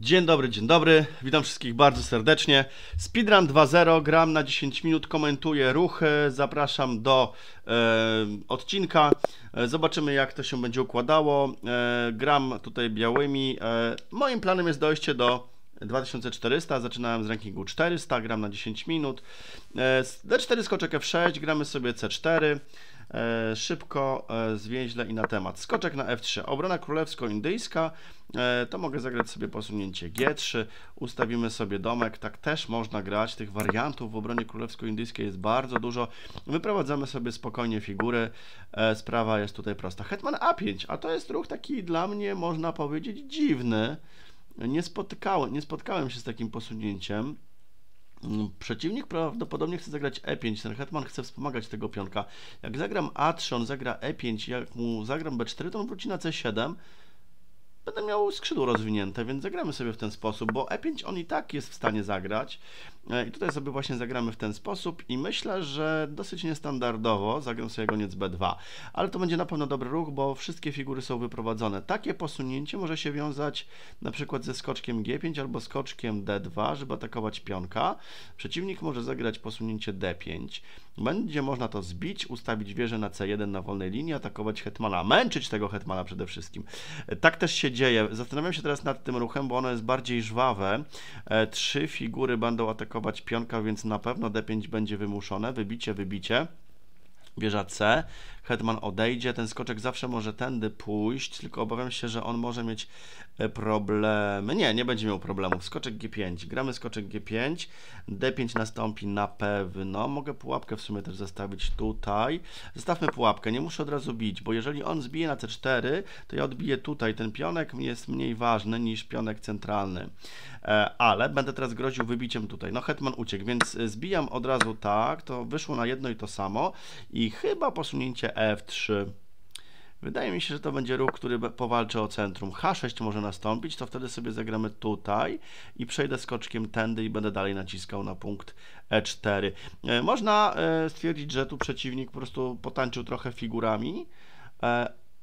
Dzień dobry, dzień dobry. Witam wszystkich bardzo serdecznie. Speedrun 2.0, gram na 10 minut, komentuję ruchy, zapraszam do e, odcinka. E, zobaczymy jak to się będzie układało. E, gram tutaj białymi. E, moim planem jest dojście do 2400, zaczynałem z rankingu 400, gram na 10 minut. E, D4 skoczek F6, gramy sobie C4. E, szybko, e, zwięźle i na temat. Skoczek na F3. Obrona królewsko-indyjska. E, to mogę zagrać sobie posunięcie G3. Ustawimy sobie domek. Tak też można grać. Tych wariantów w obronie królewsko-indyjskiej jest bardzo dużo. Wyprowadzamy sobie spokojnie figury. Sprawa jest tutaj prosta. Hetman A5, a to jest ruch taki dla mnie, można powiedzieć, dziwny. Nie spotykałem, nie spotkałem się z takim posunięciem. Mm, przeciwnik prawdopodobnie chce zagrać E5, ten hetman chce wspomagać tego pionka. Jak zagram A3, on zagra E5, jak mu zagram B4, to on wróci na C7, będę miał skrzydło rozwinięte, więc zagramy sobie w ten sposób, bo E5 on i tak jest w stanie zagrać. E, I tutaj sobie właśnie zagramy w ten sposób i myślę, że dosyć niestandardowo zagram sobie goniec B2, ale to będzie na pewno dobry ruch, bo wszystkie figury są wyprowadzone. Takie posunięcie może się wiązać na przykład ze skoczkiem G5 albo skoczkiem D2, żeby atakować pionka. Przeciwnik może zagrać posunięcie D5. Będzie można to zbić, ustawić wieżę na C1 na wolnej linii, atakować hetmana, męczyć tego hetmana przede wszystkim. E, tak też się dzieje. Zastanawiam się teraz nad tym ruchem, bo ono jest bardziej żwawe. E, trzy figury będą atakować pionka, więc na pewno D5 będzie wymuszone. Wybicie, wybicie. Wieża C, hetman odejdzie, ten skoczek zawsze może tędy pójść, tylko obawiam się, że on może mieć e, problemy. Nie, nie będzie miał problemów. Skoczek G5, gramy skoczek G5, D5 nastąpi na pewno. Mogę pułapkę w sumie też zostawić tutaj. Zostawmy pułapkę, nie muszę od razu bić, bo jeżeli on zbije na C4, to ja odbiję tutaj. Ten pionek jest mniej ważny niż pionek centralny. E, ale będę teraz groził wybiciem tutaj. No hetman uciekł, więc zbijam od razu tak, to wyszło na jedno i to samo i chyba posunięcie F3. Wydaje mi się, że to będzie ruch, który powalczy o centrum. H6 może nastąpić, to wtedy sobie zagramy tutaj i przejdę skoczkiem tędy i będę dalej naciskał na punkt E4. E, można e, stwierdzić, że tu przeciwnik po prostu potańczył trochę figurami.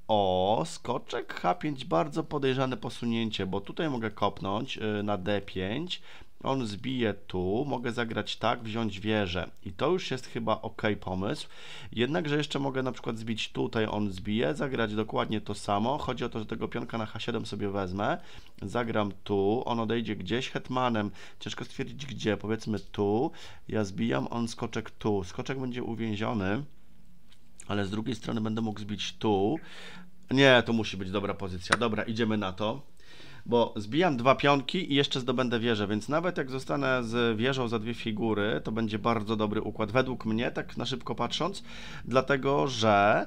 O, skoczek H5, bardzo podejrzane posunięcie, bo tutaj mogę kopnąć na D5, on zbije tu, mogę zagrać tak, wziąć wieżę. I to już jest chyba ok pomysł, jednakże jeszcze mogę na przykład zbić tutaj, on zbije, zagrać dokładnie to samo, chodzi o to, że tego pionka na H7 sobie wezmę, zagram tu, on odejdzie gdzieś hetmanem, ciężko stwierdzić gdzie, powiedzmy tu, ja zbijam, on skoczek tu, skoczek będzie uwięziony, ale z drugiej strony będę mógł zbić tu, nie, to musi być dobra pozycja, dobra, idziemy na to, bo zbijam dwa pionki i jeszcze zdobędę wieżę, więc nawet jak zostanę z wieżą za dwie figury, to będzie bardzo dobry układ, według mnie, tak na szybko patrząc, dlatego, że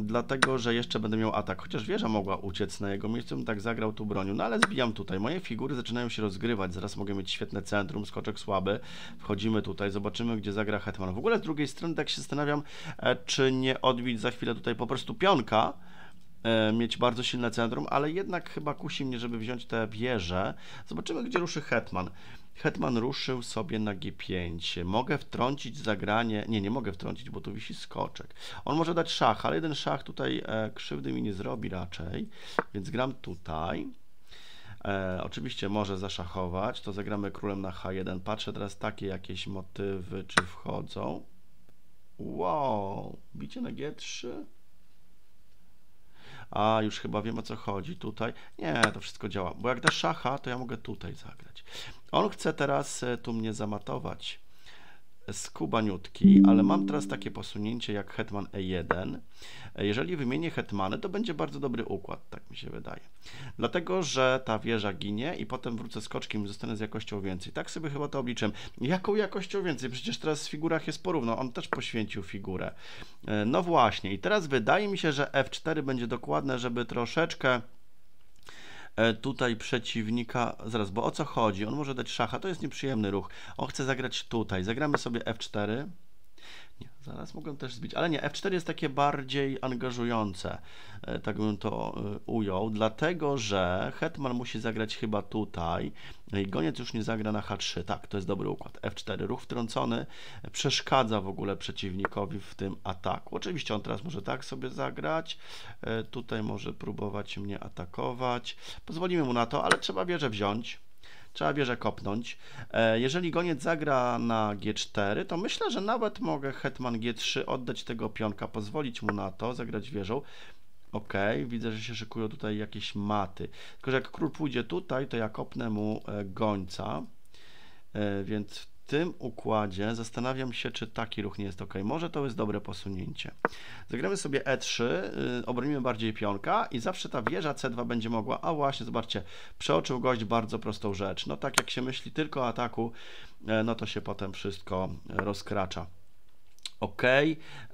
dlatego, że jeszcze będę miał atak, chociaż wieża mogła uciec na jego miejscu, tak zagrał tu bronią, no ale zbijam tutaj, moje figury zaczynają się rozgrywać, zaraz mogę mieć świetne centrum, skoczek słaby, wchodzimy tutaj, zobaczymy, gdzie zagra hetman. W ogóle z drugiej strony tak się zastanawiam, e, czy nie odbić za chwilę tutaj po prostu pionka, mieć bardzo silne centrum, ale jednak chyba kusi mnie, żeby wziąć tę wieżę. Zobaczymy, gdzie ruszy Hetman. Hetman ruszył sobie na G5. Mogę wtrącić zagranie. Nie, nie mogę wtrącić, bo tu wisi skoczek. On może dać szach, ale jeden szach tutaj e, krzywdy mi nie zrobi raczej, więc gram tutaj. E, oczywiście może zaszachować, to zagramy królem na H1. Patrzę teraz takie jakieś motywy, czy wchodzą. Wow, bicie na G3 a już chyba wiem o co chodzi tutaj. Nie, to wszystko działa, bo jak da szacha, to ja mogę tutaj zagrać. On chce teraz e, tu mnie zamatować skubaniutki, ale mam teraz takie posunięcie jak hetman e1. Jeżeli wymienię hetmany, to będzie bardzo dobry układ, tak mi się wydaje. Dlatego, że ta wieża ginie i potem wrócę skoczkiem i zostanę z jakością więcej. Tak sobie chyba to obliczyłem. Jaką jakością więcej? Przecież teraz w figurach jest porówno. On też poświęcił figurę. E, no właśnie. I teraz wydaje mi się, że f4 będzie dokładne, żeby troszeczkę E, tutaj przeciwnika, zaraz, bo o co chodzi? On może dać szacha, to jest nieprzyjemny ruch. On chce zagrać tutaj. Zagramy sobie f4. Nie, zaraz mogłem też zbić, ale nie, F4 jest takie bardziej angażujące, e, tak bym to e, ujął, dlatego, że Hetman musi zagrać chyba tutaj i goniec już nie zagra na H3, tak, to jest dobry układ, F4, ruch wtrącony przeszkadza w ogóle przeciwnikowi w tym ataku, oczywiście on teraz może tak sobie zagrać, e, tutaj może próbować mnie atakować, pozwolimy mu na to, ale trzeba wieżę wziąć, trzeba wieżę kopnąć. E, jeżeli goniec zagra na G4, to myślę, że nawet mogę hetman G3 oddać tego pionka, pozwolić mu na to, zagrać wieżą. Ok, widzę, że się szykują tutaj jakieś maty. Tylko, że jak król pójdzie tutaj, to ja kopnę mu e, gońca, e, więc tym układzie zastanawiam się, czy taki ruch nie jest ok. Może to jest dobre posunięcie. Zagramy sobie E3, yy, obronimy bardziej pionka i zawsze ta wieża C2 będzie mogła, a właśnie, zobaczcie, przeoczył gość bardzo prostą rzecz. No tak jak się myśli tylko o ataku, yy, no to się potem wszystko rozkracza. OK,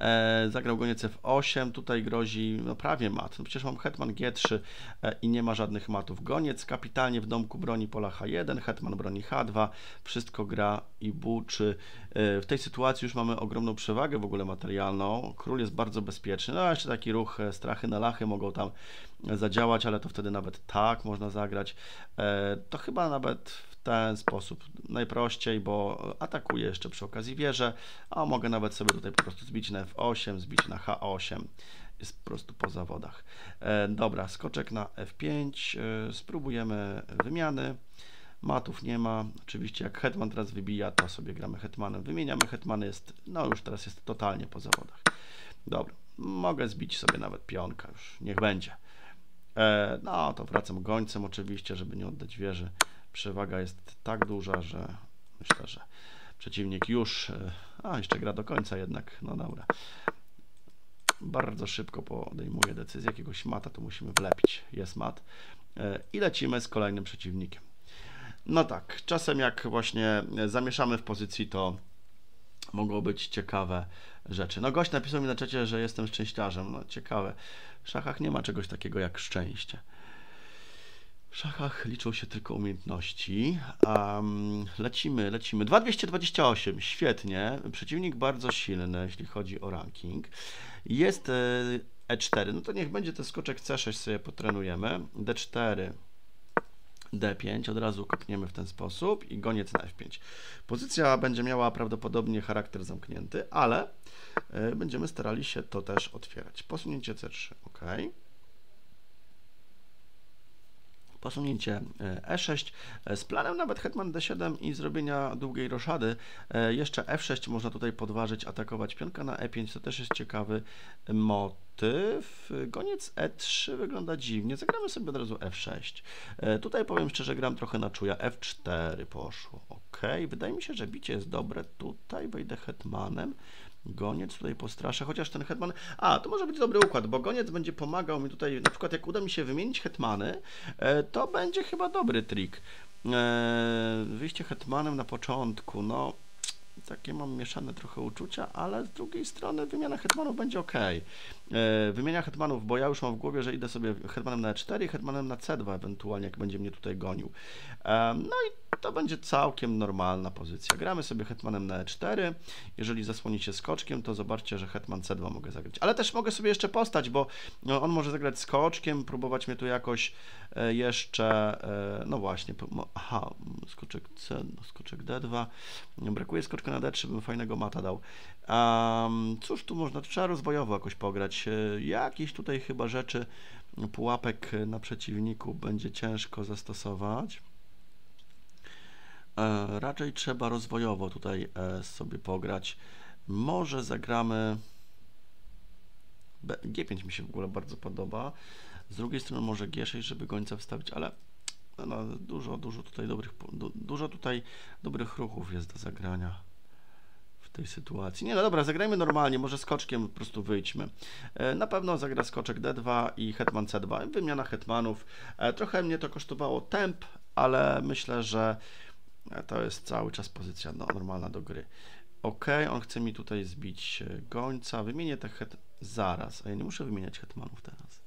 e, zagrał goniec F8, tutaj grozi no prawie mat, no przecież mam hetman G3 e, i nie ma żadnych matów. Goniec kapitalnie w domku broni pola H1, hetman broni H2, wszystko gra i buczy. E, w tej sytuacji już mamy ogromną przewagę w ogóle materialną, król jest bardzo bezpieczny, no jeszcze taki ruch, e, strachy na lachy mogą tam zadziałać, ale to wtedy nawet tak można zagrać. E, to chyba nawet ten sposób najprościej, bo atakuję jeszcze przy okazji wieżę, a mogę nawet sobie tutaj po prostu zbić na F8, zbić na H8 jest po prostu po zawodach. E, dobra, skoczek na F5, e, spróbujemy wymiany. Matów nie ma. Oczywiście jak hetman teraz wybija, to sobie gramy hetmanem. Wymieniamy hetmany, jest, no już teraz jest totalnie po zawodach. Dobra, mogę zbić sobie nawet pionka już, niech będzie. E, no to wracam gońcem oczywiście, żeby nie oddać wieży przewaga jest tak duża, że myślę, że przeciwnik już, e, a jeszcze gra do końca jednak, no dobra. Bardzo szybko podejmuje decyzję, jakiegoś mata tu musimy wlepić, jest mat e, i lecimy z kolejnym przeciwnikiem. No tak, czasem jak właśnie zamieszamy w pozycji, to mogą być ciekawe rzeczy. No gość napisał mi na czacie, że jestem szczęściarzem, no ciekawe. W szachach nie ma czegoś takiego jak szczęście. W szachach liczą się tylko umiejętności. Um, lecimy, lecimy. 2228, świetnie. Przeciwnik bardzo silny, jeśli chodzi o ranking. Jest E4, e no to niech będzie ten skoczek C6 sobie potrenujemy. D4, D5, od razu kopniemy w ten sposób i goniec na F5. Pozycja będzie miała prawdopodobnie charakter zamknięty, ale y, będziemy starali się to też otwierać. Posunięcie C3, ok posunięcie E6 e e, z planem nawet hetman D7 i zrobienia długiej roszady. Jeszcze F6 można tutaj podważyć, atakować pionka na E5, to też jest ciekawy motyw. Goniec E3 wygląda dziwnie, zagramy sobie od razu F6. Tutaj powiem szczerze, gram trochę na czuja, F4 poszło, ok. Wydaje mi się, że bicie jest dobre, tutaj wejdę hetmanem. Goniec tutaj postraszę, chociaż ten hetman... A, to może być dobry układ, bo goniec będzie pomagał mi tutaj, na przykład jak uda mi się wymienić hetmany, e, to będzie chyba dobry trik. E, wyjście hetmanem na początku, no takie mam mieszane trochę uczucia, ale z drugiej strony wymiana hetmanów będzie ok. E, wymienia hetmanów, bo ja już mam w głowie, że idę sobie hetmanem na e4 i hetmanem na c2 ewentualnie, jak będzie mnie tutaj gonił. No i to będzie całkiem normalna pozycja. Gramy sobie hetmanem na e4. Jeżeli zasłonicie skoczkiem, to zobaczcie, że hetman c2 mogę zagrać. Ale też mogę sobie jeszcze postać, bo no, on może zagrać skoczkiem, próbować mnie tu jakoś jeszcze, e, no właśnie, aha, skoczek C, no, skoczek D2. Brakuje skoczka na D3, bym fajnego mata dał. Um, cóż tu można, trzeba rozwojowo jakoś pograć. E, jakieś tutaj chyba rzeczy, pułapek na przeciwniku będzie ciężko zastosować. E, raczej trzeba rozwojowo tutaj e, sobie pograć. Może zagramy. G5 mi się w ogóle bardzo podoba. Z drugiej strony może G6, żeby gońca wstawić, ale no, dużo, dużo tutaj dobrych, dużo tutaj dobrych ruchów jest do zagrania w tej sytuacji. Nie, no dobra, zagrajmy normalnie, może skoczkiem po prostu wyjdźmy. E, na pewno zagra skoczek D2 i hetman C2. Wymiana hetmanów. Trochę mnie to kosztowało temp, ale myślę, że to jest cały czas pozycja no, normalna do gry. Ok, on chce mi tutaj zbić e, gońca. Wymienię te het zaraz, a ja nie muszę wymieniać hetmanów teraz.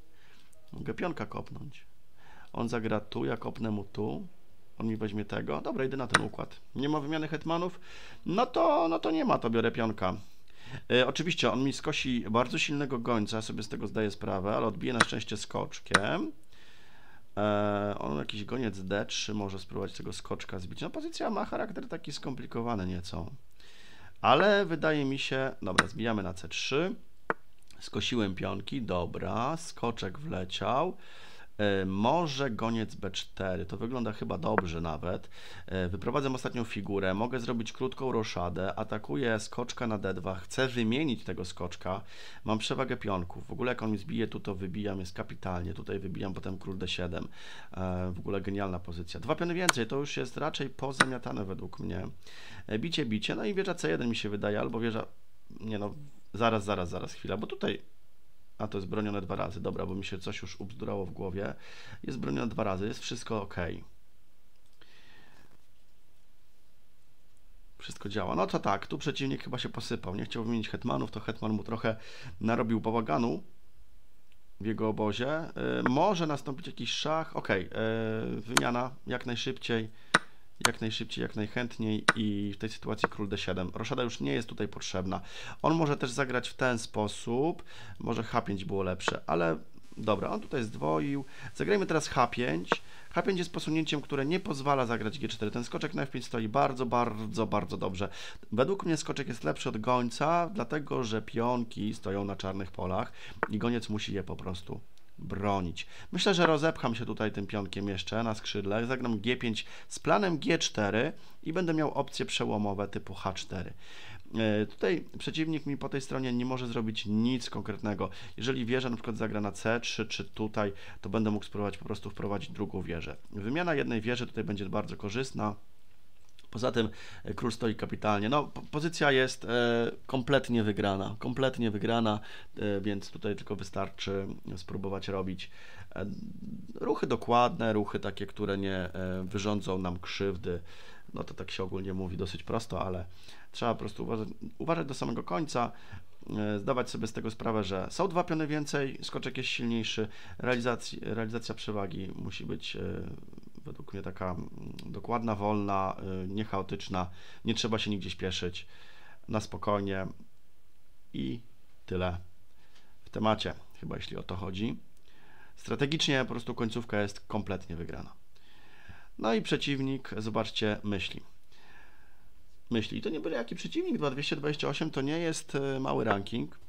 Mogę pionka kopnąć. On zagra tu, ja kopnę mu tu. On mi weźmie tego. Dobra, idę na ten układ. Nie ma wymiany hetmanów? No to, no to nie ma, to biorę pionka. E, oczywiście on mi skosi bardzo silnego gońca, sobie z tego zdaję sprawę, ale odbije na szczęście skoczkiem. E, on jakiś goniec D3 może spróbować tego skoczka zbić. No pozycja ma charakter taki skomplikowany nieco. Ale wydaje mi się... Dobra, zbijamy na C3. Skosiłem pionki, dobra, skoczek wleciał. E, może goniec B4, to wygląda chyba dobrze nawet. E, wyprowadzę ostatnią figurę, mogę zrobić krótką roszadę, atakuję skoczka na D2, chcę wymienić tego skoczka, mam przewagę pionków. W ogóle jak on mi zbije tu, to wybijam, jest kapitalnie. Tutaj wybijam potem król D7. E, w ogóle genialna pozycja. Dwa piony więcej, to już jest raczej pozamiatane według mnie. Bicie, bicie, no i wieża C1 mi się wydaje, albo wieża... Nie no, zaraz, zaraz, zaraz, chwila, bo tutaj a to jest bronione dwa razy. Dobra, bo mi się coś już ubzdurało w głowie. Jest bronione dwa razy, jest wszystko ok. Wszystko działa. No to tak, tu przeciwnik chyba się posypał. Nie chciał wymienić hetmanów, to hetman mu trochę narobił bałaganu w jego obozie. Yy, może nastąpić jakiś szach. Ok, yy, wymiana jak najszybciej jak najszybciej, jak najchętniej i w tej sytuacji król d7. Roszada już nie jest tutaj potrzebna. On może też zagrać w ten sposób, może h5 było lepsze, ale dobra, on tutaj zdwoił. Zagrajmy teraz h5. H5 jest posunięciem, które nie pozwala zagrać G4. Ten skoczek na F5 stoi bardzo, bardzo, bardzo dobrze. Według mnie skoczek jest lepszy od gońca, dlatego że pionki stoją na czarnych polach i goniec musi je po prostu bronić. Myślę, że rozepcham się tutaj tym pionkiem jeszcze na skrzydle, zagram G5 z planem G4 i będę miał opcje przełomowe typu H4. E, tutaj przeciwnik mi po tej stronie nie może zrobić nic konkretnego. Jeżeli wieża na przykład zagra na C3 czy tutaj, to będę mógł spróbować po prostu wprowadzić drugą wieżę. Wymiana jednej wieży tutaj będzie bardzo korzystna. Poza tym e, król stoi kapitalnie. No, pozycja jest e, kompletnie wygrana, kompletnie wygrana, e, więc tutaj tylko wystarczy spróbować robić e, ruchy dokładne, ruchy takie, które nie e, wyrządzą nam krzywdy. No to tak się ogólnie mówi dosyć prosto, ale trzeba po prostu uważać, uważać do samego końca, e, zdawać sobie z tego sprawę, że są dwa piony więcej, skoczek jest silniejszy, realizacja, realizacja przewagi musi być według mnie taka mm, dokładna, wolna, y, niechaotyczna, nie trzeba się nigdzie śpieszyć, na spokojnie i tyle w temacie, chyba jeśli o to chodzi. Strategicznie po prostu końcówka jest kompletnie wygrana. No i przeciwnik, zobaczcie, myśli. Myśli. To nie byle jaki przeciwnik, 2228 to nie jest y, mały ranking.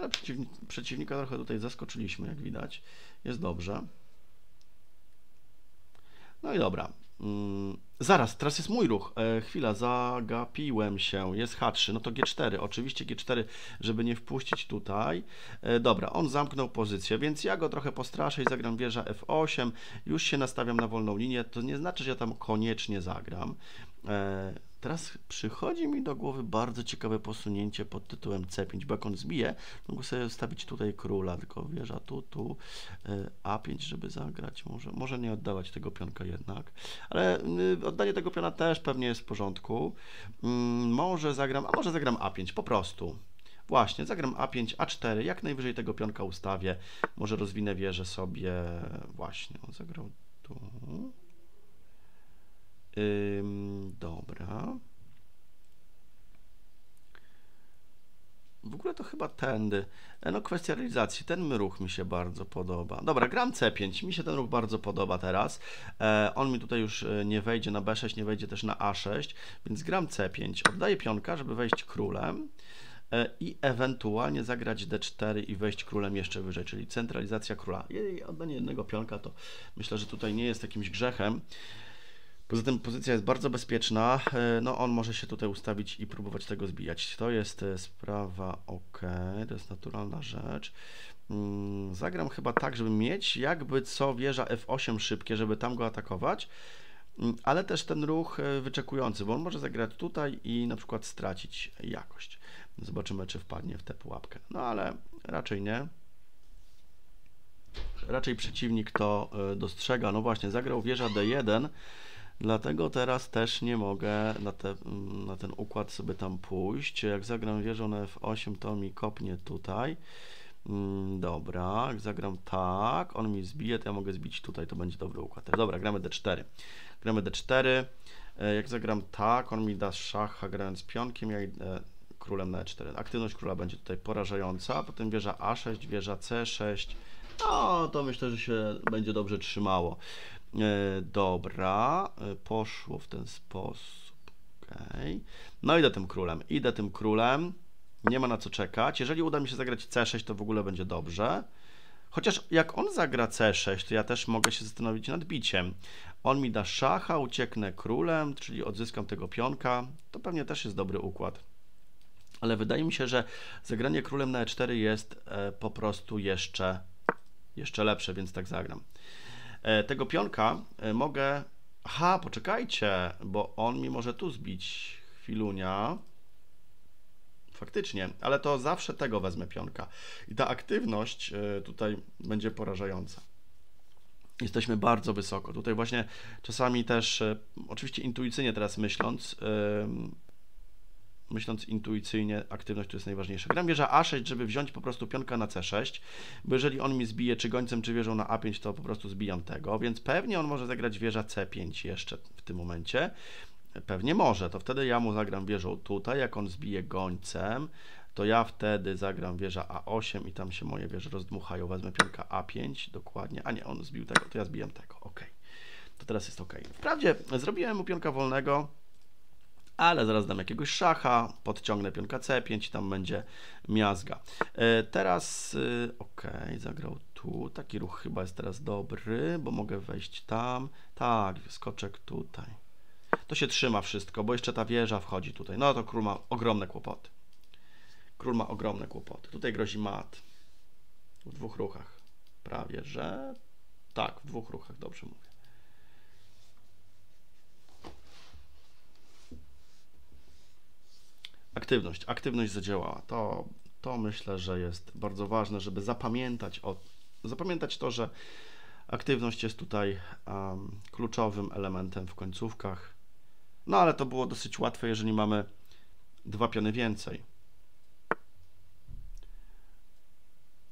Ale przeciwnika trochę tutaj zaskoczyliśmy, jak widać. Jest dobrze. No i dobra. Mm, zaraz, teraz jest mój ruch. E, chwila, zagapiłem się. Jest H3, no to G4. Oczywiście G4, żeby nie wpuścić tutaj. E, dobra, on zamknął pozycję, więc ja go trochę postraszę i zagram wieża F8. Już się nastawiam na wolną linię. To nie znaczy, że ja tam koniecznie zagram. E, Teraz przychodzi mi do głowy bardzo ciekawe posunięcie pod tytułem C5, bo jak on zbije, mogę sobie stawić tutaj króla, tylko wieża tu, tu, e, A5, żeby zagrać, może, może nie oddawać tego pionka jednak, ale y, oddanie tego piona też pewnie jest w porządku. Mm, może zagram, a może zagram A5, po prostu. Właśnie, zagram A5, A4, jak najwyżej tego pionka ustawię, może rozwinę wieżę sobie, właśnie, on zagrał tu, Ym, dobra. W ogóle to chyba tędy. E, no kwestia realizacji. Ten ruch mi się bardzo podoba. Dobra, gram C5. Mi się ten ruch bardzo podoba teraz. E, on mi tutaj już e, nie wejdzie na B6, nie wejdzie też na A6, więc gram C5. Oddaję pionka, żeby wejść królem e, i ewentualnie zagrać D4 i wejść królem jeszcze wyżej, czyli centralizacja króla. I oddanie jednego pionka to myślę, że tutaj nie jest jakimś grzechem. Poza tym pozycja jest bardzo bezpieczna, e, no on może się tutaj ustawić i próbować tego zbijać. To jest e, sprawa ok, to jest naturalna rzecz. Mm, zagram chyba tak, żeby mieć jakby co wieża F8 szybkie, żeby tam go atakować, mm, ale też ten ruch e, wyczekujący, bo on może zagrać tutaj i na przykład stracić jakość. Zobaczymy, czy wpadnie w tę pułapkę. No ale raczej nie. Raczej przeciwnik to dostrzega. No właśnie, zagrał wieża D1, Dlatego teraz też nie mogę na, te, na, ten układ sobie tam pójść. Jak zagram wieżą na F8, to mi kopnie tutaj. Mm, dobra, jak zagram tak, on mi zbije, to ja mogę zbić tutaj, to będzie dobry układ. Dobra, gramy D4. Gramy D4. E, jak zagram tak, on mi da szacha grając pionkiem, ja idę królem na e4. Aktywność króla będzie tutaj porażająca, potem wieża a6, wieża c6. No, to myślę, że się będzie dobrze trzymało. E, dobra, e, poszło w ten sposób. Okay. No idę tym królem, idę tym królem. Nie ma na co czekać. Jeżeli uda mi się zagrać c6, to w ogóle będzie dobrze. Chociaż jak on zagra c6, to ja też mogę się zastanowić nad biciem. On mi da szacha, ucieknę królem, czyli odzyskam tego pionka. To pewnie też jest dobry układ. Ale wydaje mi się, że zagranie królem na e4 jest e, po prostu jeszcze, jeszcze lepsze, więc tak zagram. E, tego pionka e, mogę... Aha, poczekajcie, bo on mi może tu zbić chwilunia. Faktycznie, ale to zawsze tego wezmę pionka. I ta aktywność e, tutaj będzie porażająca. Jesteśmy bardzo wysoko. Tutaj właśnie czasami też, oczywiście intuicyjnie teraz myśląc, myśląc intuicyjnie, aktywność to jest najważniejsza. Gram wieża A6, żeby wziąć po prostu pionka na C6, bo jeżeli on mi zbije czy gońcem, czy wieżą na A5, to po prostu zbijam tego, więc pewnie on może zagrać wieża C5 jeszcze w tym momencie. Pewnie może, to wtedy ja mu zagram wieżą tutaj, jak on zbije gońcem, to ja wtedy zagram wieża A8 i tam się moje wieże rozdmuchają, wezmę pionka A5, dokładnie, a nie, on zbił tego, to ja zbijam tego, ok. To teraz jest ok. Wprawdzie zrobiłem mu pionka wolnego, ale zaraz dam jakiegoś szacha, podciągnę pionka C5 i tam będzie miazga. E, teraz, e, ok, zagrał tu, taki ruch chyba jest teraz dobry, bo mogę wejść tam, tak, skoczek tutaj. To się trzyma wszystko, bo jeszcze ta wieża wchodzi tutaj. No to król ma ogromne kłopoty. Król ma ogromne kłopoty. Tutaj grozi mat. W dwóch ruchach. Prawie, że... Tak, w dwóch ruchach, dobrze mówię. Aktywność. Aktywność zadziałała. To, to myślę, że jest bardzo ważne, żeby zapamiętać, o, zapamiętać to, że aktywność jest tutaj um, kluczowym elementem w końcówkach. No ale to było dosyć łatwe, jeżeli mamy dwa piony więcej.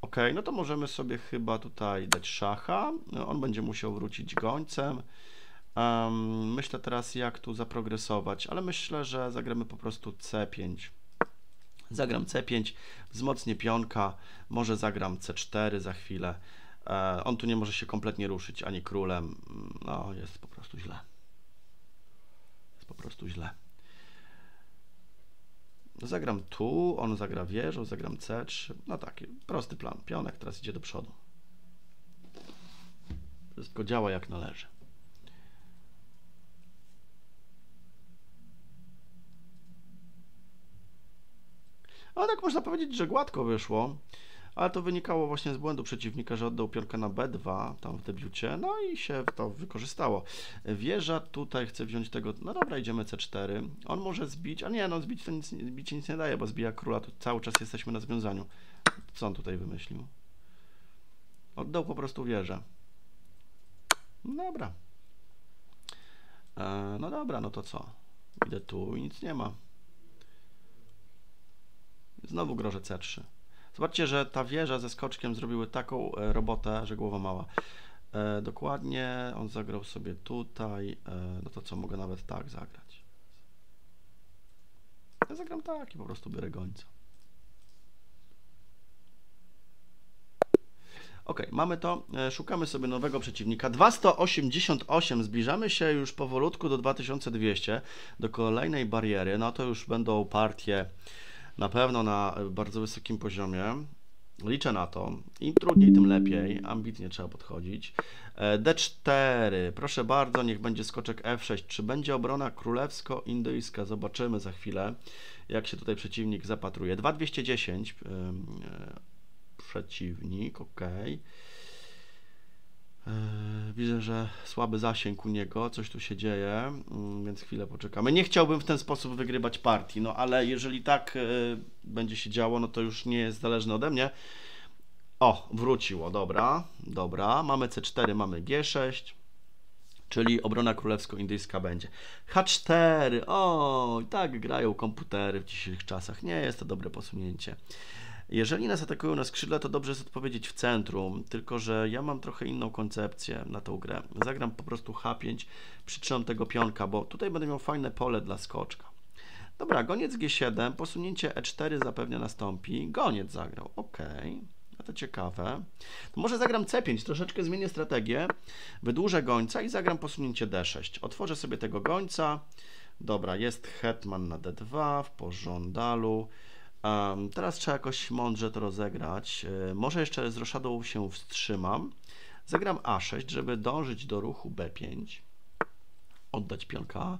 Ok, no to możemy sobie chyba tutaj dać szacha. On będzie musiał wrócić gońcem. Um, myślę teraz, jak tu zaprogresować, ale myślę, że zagramy po prostu C5. Zagram C5, wzmocnię pionka, może zagram C4 za chwilę. E, on tu nie może się kompletnie ruszyć, ani królem. No, jest po prostu źle. Jest po prostu źle. Zagram tu, on zagra wieżą, zagram C3. No taki prosty plan. Pionek teraz idzie do przodu. Wszystko działa jak należy. Ale tak można powiedzieć, że gładko wyszło. Ale to wynikało właśnie z błędu przeciwnika, że oddał pionka na B2 tam w debiucie, no i się to wykorzystało. Wieża tutaj chce wziąć tego, no dobra, idziemy C4. On może zbić, a nie, no zbić to nic, zbić nic nie daje, bo zbija króla, tu cały czas jesteśmy na związaniu. Co on tutaj wymyślił? Oddał po prostu wieżę. Dobra. E, no dobra, no to co? Idę tu i nic nie ma. Znowu grożę C3. Zobaczcie, że ta wieża ze skoczkiem zrobiły taką e, robotę, że głowa mała. E, dokładnie, on zagrał sobie tutaj, e, no to co, mogę nawet tak zagrać. Ja zagram tak i po prostu biorę gońca. Ok, mamy to, e, szukamy sobie nowego przeciwnika. 2188, zbliżamy się już powolutku do 2200, do kolejnej bariery. No to już będą partie na pewno na bardzo wysokim poziomie. Liczę na to. Im trudniej, tym lepiej. Ambitnie trzeba podchodzić. E, D4. Proszę bardzo, niech będzie skoczek F6. Czy będzie obrona królewsko-indyjska? Zobaczymy za chwilę, jak się tutaj przeciwnik zapatruje. 2210. E, przeciwnik, ok. E, widzę, że słaby zasięg u niego, coś tu się dzieje, mm, więc chwilę poczekamy. Nie chciałbym w ten sposób wygrywać partii, no ale jeżeli tak e, będzie się działo, no to już nie jest zależne ode mnie. O, wróciło, dobra, dobra. Mamy C4, mamy G6, czyli obrona królewsko-indyjska będzie. H4, o, tak grają komputery w dzisiejszych czasach. Nie jest to dobre posunięcie. Jeżeli nas atakują na skrzydle, to dobrze jest odpowiedzieć w centrum, tylko że ja mam trochę inną koncepcję na tą grę. Zagram po prostu H5, przytrzymam tego pionka, bo tutaj będę miał fajne pole dla skoczka. Dobra, goniec G7, posunięcie E4 zapewne nastąpi. Goniec zagrał, ok. A to ciekawe. To może zagram C5, troszeczkę zmienię strategię, wydłużę gońca i zagram posunięcie D6. Otworzę sobie tego gońca. Dobra, jest hetman na D2 w pożądalu. Um, teraz trzeba jakoś mądrze to rozegrać. E, może jeszcze z roszadą się wstrzymam. Zagram A6, żeby dążyć do ruchu B5. Oddać pionka.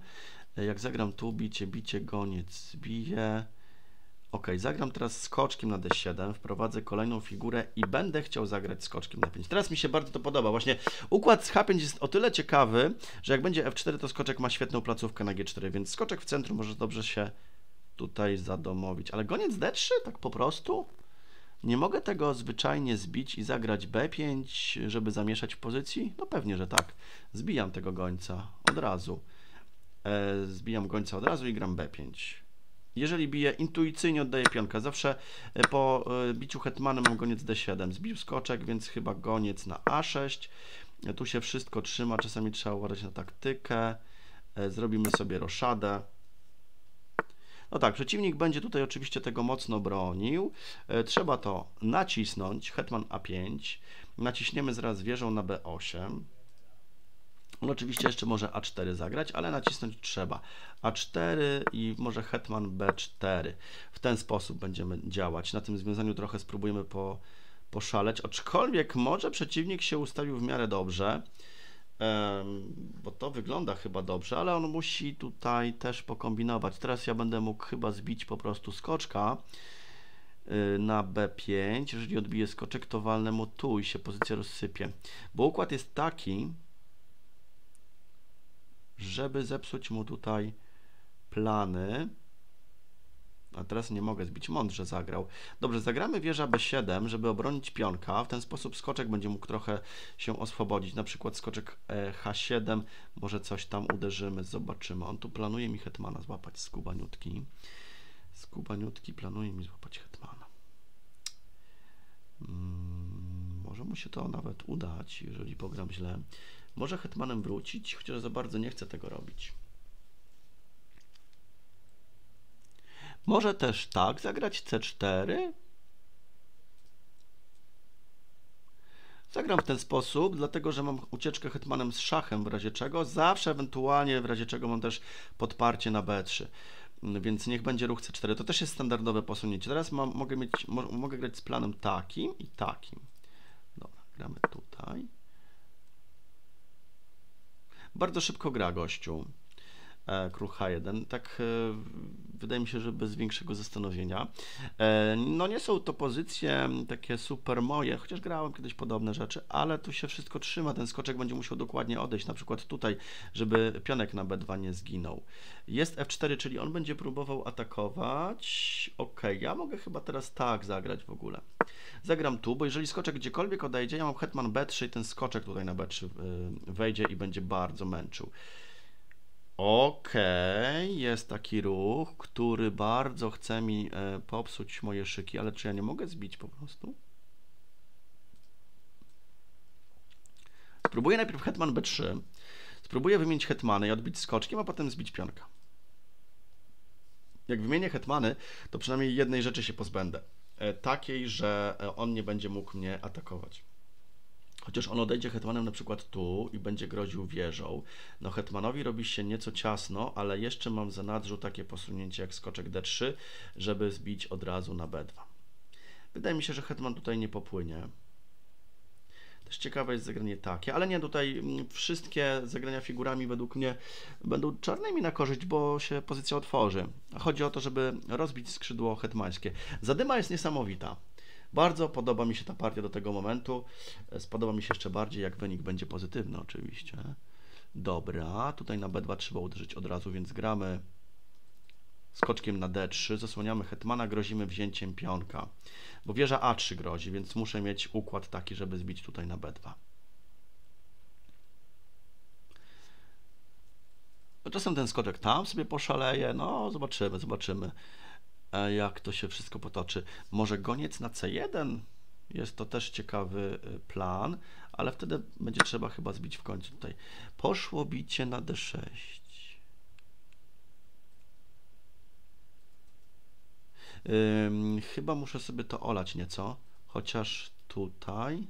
E, jak zagram tu bicie, bicie, goniec, bije. Ok, zagram teraz skoczkiem na D7, wprowadzę kolejną figurę i będę chciał zagrać skoczkiem na 5. Teraz mi się bardzo to podoba. Właśnie układ z H5 jest o tyle ciekawy, że jak będzie F4, to skoczek ma świetną placówkę na G4, więc skoczek w centrum może dobrze się tutaj zadomowić. Ale goniec D3 tak po prostu? Nie mogę tego zwyczajnie zbić i zagrać B5, żeby zamieszać w pozycji? No pewnie, że tak. Zbijam tego gońca od razu. E, zbijam gońca od razu i gram B5. Jeżeli bije, intuicyjnie oddaję pionka. Zawsze e, po e, biciu hetmanem mam goniec D7. Zbił skoczek, więc chyba goniec na A6. E, tu się wszystko trzyma, czasami trzeba uważać na taktykę. Zrobimy sobie roszadę. No tak, przeciwnik będzie tutaj oczywiście tego mocno bronił. Trzeba to nacisnąć. Hetman A5. Naciśniemy zaraz wieżą na B8. On oczywiście jeszcze może A4 zagrać, ale nacisnąć trzeba. A4 i może hetman B4. W ten sposób będziemy działać. Na tym związaniu trochę spróbujemy po, poszaleć, aczkolwiek może przeciwnik się ustawił w miarę dobrze, bo to wygląda chyba dobrze, ale on musi tutaj też pokombinować. Teraz ja będę mógł chyba zbić po prostu skoczka y, na B5. Jeżeli odbije skoczek, to walnę mu tu i się pozycja rozsypie. Bo układ jest taki, żeby zepsuć mu tutaj plany. A teraz nie mogę zbić, mądrze zagrał. Dobrze, zagramy wieża B7, żeby obronić pionka. W ten sposób skoczek będzie mógł trochę się oswobodzić. Na przykład skoczek e, H7, może coś tam uderzymy, zobaczymy. On tu planuje mi hetmana złapać z kubaniutki. Z planuje mi złapać hetmana. Hmm, może mu się to nawet udać, jeżeli pogram źle. Może hetmanem wrócić, chociaż za bardzo nie chcę tego robić. Może też tak zagrać C4. Zagram w ten sposób, dlatego że mam ucieczkę hetmanem z szachem w razie czego. Zawsze ewentualnie w razie czego mam też podparcie na B3. Więc niech będzie ruch C4. To też jest standardowe posunięcie. Teraz mam, mogę, mieć, mo, mogę grać z planem takim i takim. Dobra, gramy tutaj. Bardzo szybko gra gościu. E, Kruch H1. Tak e, wydaje mi się, że bez większego zastanowienia. E, no nie są to pozycje takie super moje, chociaż grałem kiedyś podobne rzeczy, ale tu się wszystko trzyma. Ten skoczek będzie musiał dokładnie odejść, na przykład tutaj, żeby pionek na B2 nie zginął. Jest F4, czyli on będzie próbował atakować. Ok, ja mogę chyba teraz tak zagrać w ogóle. Zagram tu, bo jeżeli skoczek gdziekolwiek odejdzie, ja mam hetman B3 i ten skoczek tutaj na B3 wejdzie i będzie bardzo męczył. Okej, okay, jest taki ruch, który bardzo chce mi e, popsuć moje szyki, ale czy ja nie mogę zbić po prostu? Spróbuję najpierw hetman b3, spróbuję wymienić hetmany i odbić skoczkiem, a potem zbić pionka. Jak wymienię hetmany, to przynajmniej jednej rzeczy się pozbędę. E, takiej, że e, on nie będzie mógł mnie atakować. Chociaż on odejdzie hetmanem na przykład tu i będzie groził wieżą, no hetmanowi robi się nieco ciasno, ale jeszcze mam za nadrzu takie posunięcie jak skoczek d3, żeby zbić od razu na b2. Wydaje mi się, że hetman tutaj nie popłynie. Też ciekawe jest zagranie takie, ale nie, tutaj mm, wszystkie zagrania figurami według mnie będą czarnymi na korzyść, bo się pozycja otworzy. Chodzi o to, żeby rozbić skrzydło hetmańskie. Zadyma jest niesamowita. Bardzo podoba mi się ta partia do tego momentu. Spodoba mi się jeszcze bardziej, jak wynik będzie pozytywny oczywiście. Dobra, tutaj na B2 trzeba uderzyć od razu, więc gramy skoczkiem na D3, zasłaniamy hetmana, grozimy wzięciem pionka, bo wieża A3 grozi, więc muszę mieć układ taki, żeby zbić tutaj na B2. Czasem ten skoczek tam sobie poszaleje, no zobaczymy, zobaczymy. E, jak to się wszystko potoczy. Może goniec na C1? Jest to też ciekawy y, plan, ale wtedy będzie trzeba chyba zbić w końcu tutaj. Poszło bicie na D6. Ym, chyba muszę sobie to olać nieco, chociaż tutaj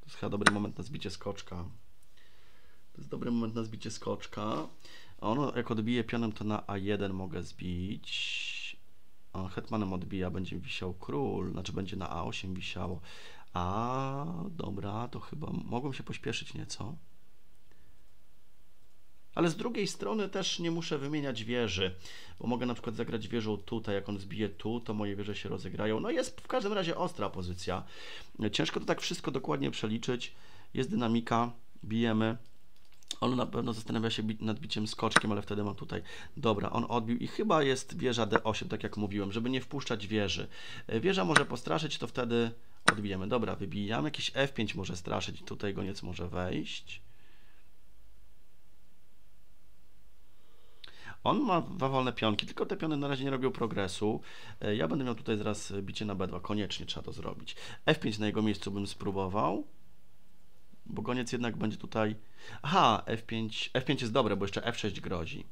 to jest chyba dobry moment na zbicie skoczka. To jest dobry moment na zbicie skoczka. Ono jak odbije pionem, to na A1 mogę zbić. O, hetmanem odbija, będzie wisiał król, znaczy będzie na A8 wisiało. A, dobra, to chyba mogłem się pośpieszyć nieco. Ale z drugiej strony też nie muszę wymieniać wieży, bo mogę na przykład zagrać wieżą tutaj, jak on zbije tu, to moje wieże się rozegrają. No jest w każdym razie ostra pozycja. Ciężko to tak wszystko dokładnie przeliczyć. Jest dynamika, bijemy. On na pewno zastanawia się nad biciem skoczkiem, ale wtedy mam tutaj, dobra, on odbił i chyba jest wieża D8, tak jak mówiłem, żeby nie wpuszczać wieży. Wieża może postraszyć, to wtedy odbijemy. Dobra, wybijamy, jakiś F5 może straszyć, tutaj goniec może wejść. On ma dwa wolne pionki, tylko te piony na razie nie robią progresu. Ja będę miał tutaj zaraz bicie na B2, koniecznie trzeba to zrobić. F5 na jego miejscu bym spróbował bo goniec jednak będzie tutaj... Aha, F5, F5 jest dobre, bo jeszcze F6 grozi.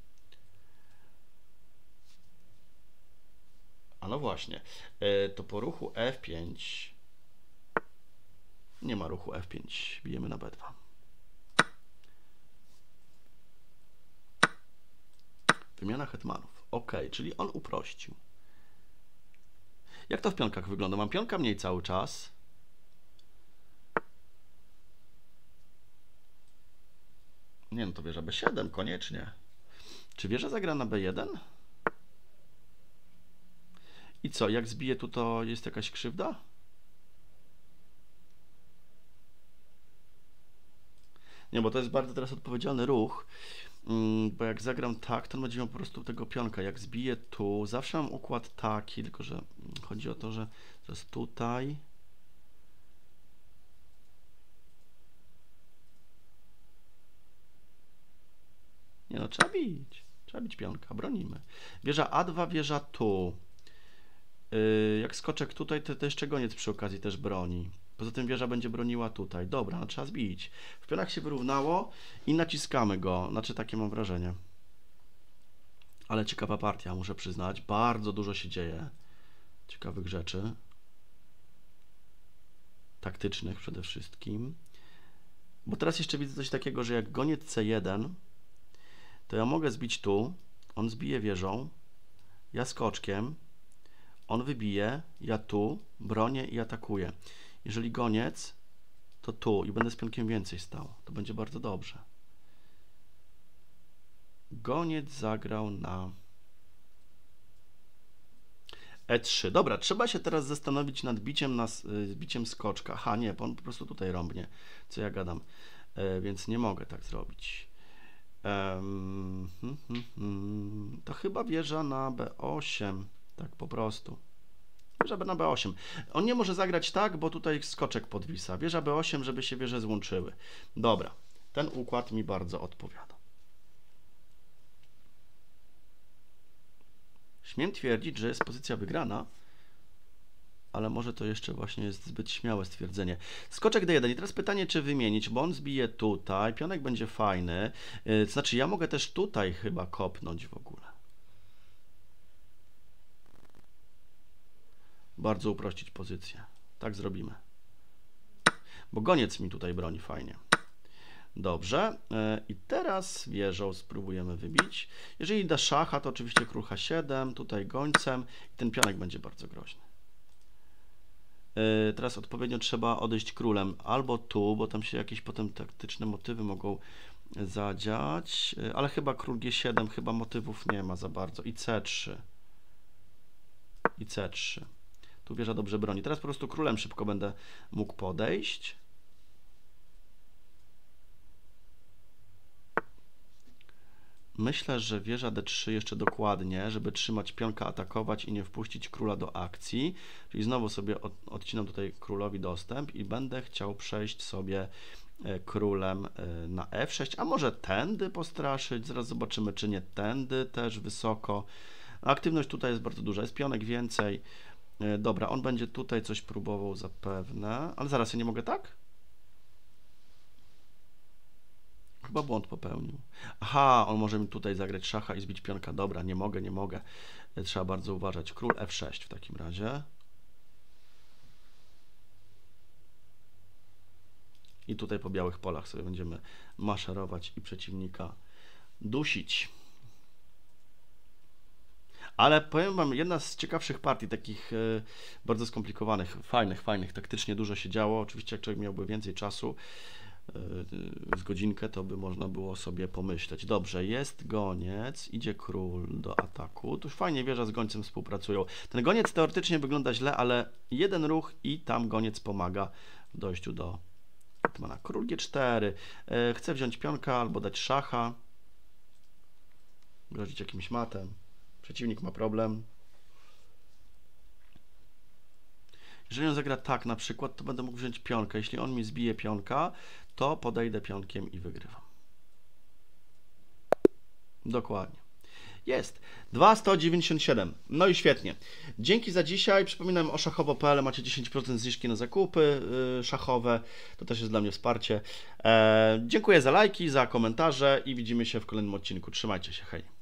A no właśnie, e, to po ruchu F5 nie ma ruchu F5, bijemy na B2. Wymiana hetmanów. Ok, czyli on uprościł. Jak to w pionkach wygląda? Mam pionka mniej cały czas. Nie no, to wieża B7 koniecznie. Czy wieża zagra na B1? I co, jak zbije tu, to jest jakaś krzywda? Nie, bo to jest bardzo teraz odpowiedzialny ruch, mm, bo jak zagram tak, to będzie miał po prostu tego pionka. Jak zbiję tu, zawsze mam układ taki, tylko że chodzi o to, że teraz tutaj No, trzeba bić. Trzeba bić pionka, bronimy. Wieża A2, wieża tu. Yy, jak skoczek tutaj, to, to jeszcze goniec przy okazji też broni. Poza tym wieża będzie broniła tutaj. Dobra, no trzeba zbić. W pionach się wyrównało i naciskamy go. Znaczy, takie mam wrażenie. Ale ciekawa partia, muszę przyznać. Bardzo dużo się dzieje. Ciekawych rzeczy. Taktycznych przede wszystkim. Bo teraz jeszcze widzę coś takiego, że jak goniec C1 to ja mogę zbić tu, on zbije wieżą, ja skoczkiem, on wybije, ja tu, bronię i atakuję. Jeżeli goniec, to tu i będę z pionkiem więcej stał. To będzie bardzo dobrze. Goniec zagrał na E3. Dobra, trzeba się teraz zastanowić nad biciem, na, y, biciem skoczka. Aha, nie, on po prostu tutaj rąbnie, co ja gadam, e, więc nie mogę tak zrobić. Hmm, hmm, hmm. To chyba wieża na B8, tak po prostu. Wieża na B8. On nie może zagrać tak, bo tutaj skoczek podwisa. Wieża B8, żeby się wieże złączyły. Dobra, ten układ mi bardzo odpowiada. Śmiem twierdzić, że jest pozycja wygrana, ale może to jeszcze właśnie jest zbyt śmiałe stwierdzenie. Skoczek D1 i teraz pytanie, czy wymienić, bo on zbije tutaj, pionek będzie fajny, to znaczy ja mogę też tutaj chyba kopnąć w ogóle. Bardzo uprościć pozycję. Tak zrobimy. Bo goniec mi tutaj broni fajnie. Dobrze. Yy, I teraz wieżą spróbujemy wybić. Jeżeli da szacha, to oczywiście król H7, tutaj gońcem i ten pionek będzie bardzo groźny. E, teraz odpowiednio trzeba odejść królem albo tu, bo tam się jakieś potem taktyczne motywy mogą zadziać, e, ale chyba król G7, chyba motywów nie ma za bardzo. I C3. I C3. Tu wieża dobrze broni. Teraz po prostu królem szybko będę mógł podejść. Myślę, że wieża D3 jeszcze dokładnie, żeby trzymać pionka, atakować i nie wpuścić króla do akcji. Czyli znowu sobie od, odcinam tutaj królowi dostęp i będę chciał przejść sobie e, królem e, na F6, a może tędy postraszyć. Zaraz zobaczymy, czy nie tędy też wysoko. Aktywność tutaj jest bardzo duża, jest pionek więcej. E, Dobra, on będzie tutaj coś próbował zapewne, ale zaraz ja nie mogę tak? Chyba błąd popełnił. Aha, on może mi tutaj zagrać szacha i zbić pionka. Dobra, nie mogę, nie mogę. E, Trzeba bardzo uważać. Król F6 w takim razie. I tutaj po białych polach sobie będziemy maszerować i przeciwnika dusić. Ale powiem Wam, jedna z ciekawszych partii, takich e, bardzo skomplikowanych, fajnych, fajnych, taktycznie dużo się działo. Oczywiście, jak człowiek miałby więcej czasu, z godzinkę, to by można było sobie pomyśleć. Dobrze, jest goniec, idzie król do ataku. Tu fajnie wieża z gońcem współpracują. Ten goniec teoretycznie wygląda źle, ale jeden ruch i tam goniec pomaga w dojściu do hetmana. Król G4. E, Chce wziąć pionka albo dać szacha. Grozić jakimś matem. Przeciwnik ma problem. Jeżeli on zagra tak na przykład, to będę mógł wziąć pionkę. Jeśli on mi zbije pionka, to podejdę pionkiem i wygrywam. Dokładnie. Jest. 2,197. No i świetnie. Dzięki za dzisiaj. Przypominam o szachowo.pl macie 10% zniżki na zakupy yy, szachowe. To też jest dla mnie wsparcie. E, dziękuję za lajki, za komentarze i widzimy się w kolejnym odcinku. Trzymajcie się. Hej.